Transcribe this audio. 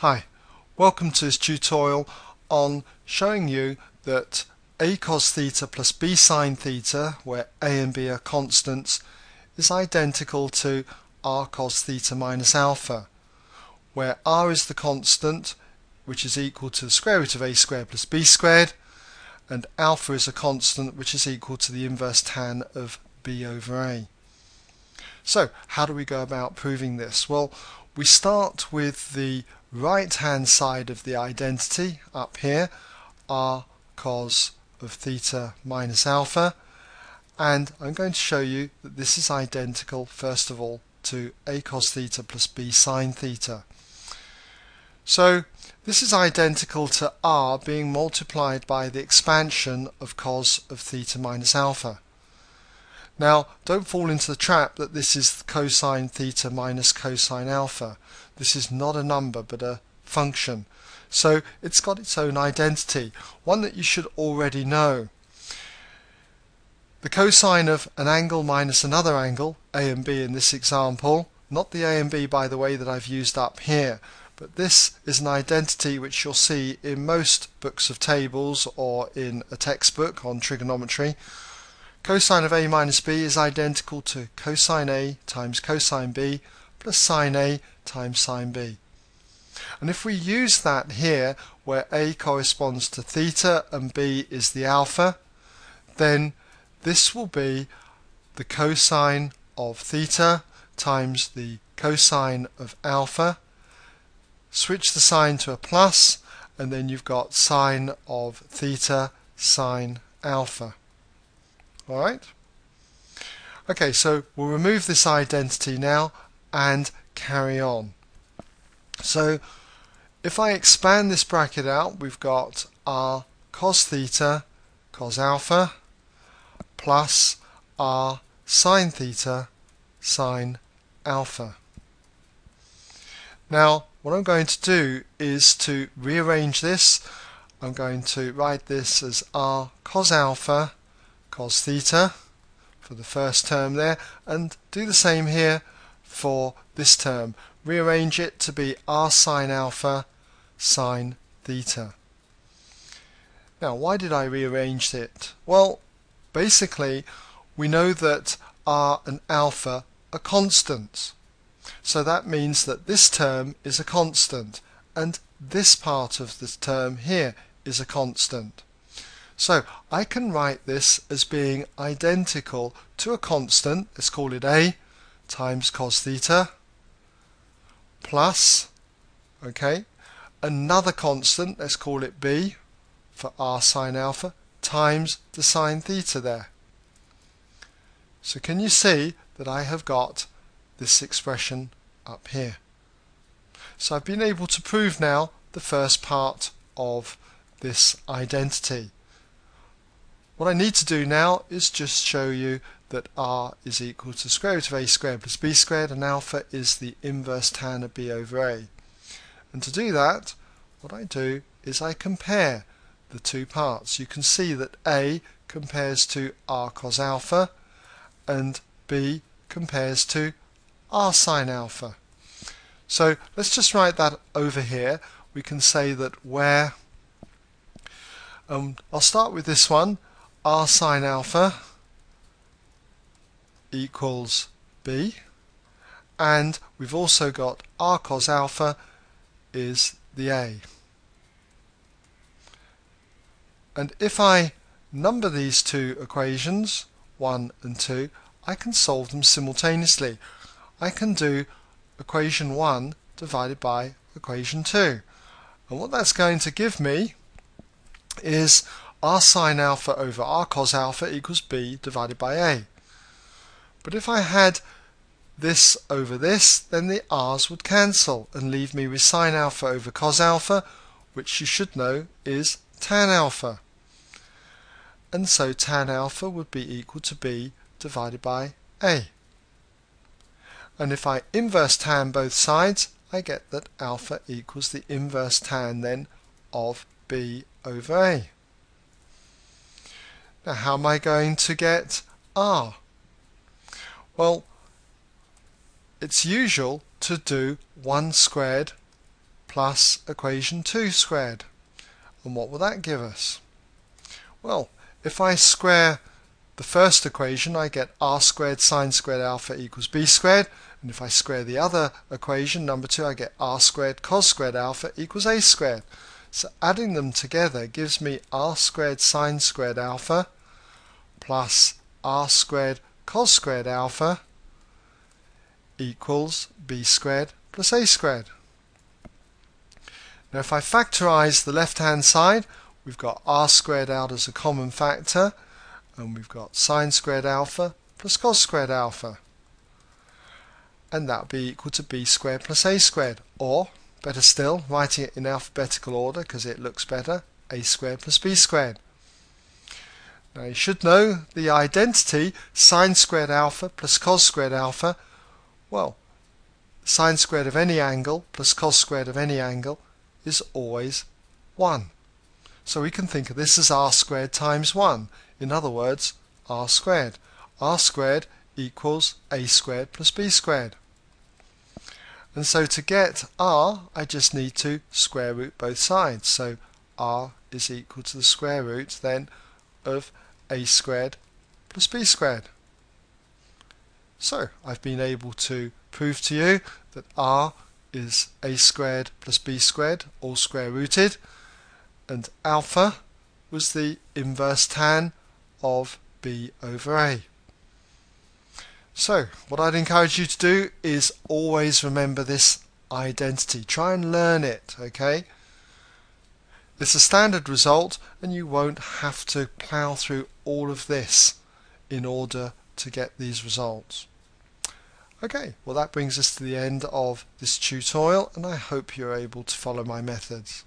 Hi, welcome to this tutorial on showing you that a cos theta plus b sine theta, where a and b are constants, is identical to r cos theta minus alpha, where r is the constant, which is equal to the square root of a squared plus b squared, and alpha is a constant, which is equal to the inverse tan of b over a. So, how do we go about proving this? Well, we start with the right hand side of the identity up here r cos of theta minus alpha and I'm going to show you that this is identical first of all to a cos theta plus b sine theta. So this is identical to r being multiplied by the expansion of cos of theta minus alpha. Now, don't fall into the trap that this is cosine theta minus cosine alpha. This is not a number, but a function. So it's got its own identity, one that you should already know. The cosine of an angle minus another angle, A and B in this example, not the A and B by the way that I've used up here, but this is an identity which you'll see in most books of tables or in a textbook on trigonometry. Cosine of a minus b is identical to cosine a times cosine b plus sine a times sine b. And if we use that here, where a corresponds to theta and b is the alpha, then this will be the cosine of theta times the cosine of alpha. Switch the sign to a plus, and then you've got sine of theta sine alpha. Alright? Okay, so we'll remove this identity now and carry on. So if I expand this bracket out, we've got r cos theta cos alpha plus r sine theta sine alpha. Now, what I'm going to do is to rearrange this. I'm going to write this as r cos alpha cos theta for the first term there and do the same here for this term. Rearrange it to be r sine alpha sine theta. Now why did I rearrange it? Well basically we know that r and alpha are constants. So that means that this term is a constant and this part of the term here is a constant. So I can write this as being identical to a constant, let's call it a, times cos theta, plus, okay, another constant, let's call it b, for r sine alpha, times the sine theta there. So can you see that I have got this expression up here? So I've been able to prove now the first part of this identity. What I need to do now is just show you that r is equal to square root of a squared plus b squared and alpha is the inverse tan of b over a. And to do that, what I do is I compare the two parts. You can see that a compares to r cos alpha and b compares to r sine alpha. So let's just write that over here. We can say that where um, I'll start with this one r sine alpha equals b and we've also got r cos alpha is the a. And if I number these two equations, 1 and 2, I can solve them simultaneously. I can do equation 1 divided by equation 2. And what that's going to give me is r sine alpha over r cos alpha equals b divided by a. But if I had this over this, then the r's would cancel and leave me with sine alpha over cos alpha, which you should know is tan alpha. And so tan alpha would be equal to b divided by a. And if I inverse tan both sides, I get that alpha equals the inverse tan then of b over a. Now how am I going to get R? Well, it's usual to do 1 squared plus equation 2 squared. And what will that give us? Well, if I square the first equation, I get r squared sine squared alpha equals b squared. And if I square the other equation, number 2, I get r squared cos squared alpha equals a squared. So adding them together gives me r squared sine squared alpha plus r squared cos squared alpha equals b squared plus a squared. Now if I factorize the left hand side, we've got r squared out as a common factor, and we've got sine squared alpha plus cos squared alpha. And that would be equal to b squared plus a squared, or better still, writing it in alphabetical order because it looks better, a squared plus b squared. Now you should know the identity sine squared alpha plus cos squared alpha. Well, sine squared of any angle plus cos squared of any angle is always 1. So we can think of this as r squared times 1. In other words, r squared. r squared equals a squared plus b squared. And so to get r, I just need to square root both sides. So r is equal to the square root then of a squared plus b squared. So I've been able to prove to you that r is a squared plus b squared, all square rooted, and alpha was the inverse tan of b over a. So, what I'd encourage you to do is always remember this identity. Try and learn it, okay? It's a standard result and you won't have to plough through all of this in order to get these results. Okay, well that brings us to the end of this tutorial and I hope you're able to follow my methods.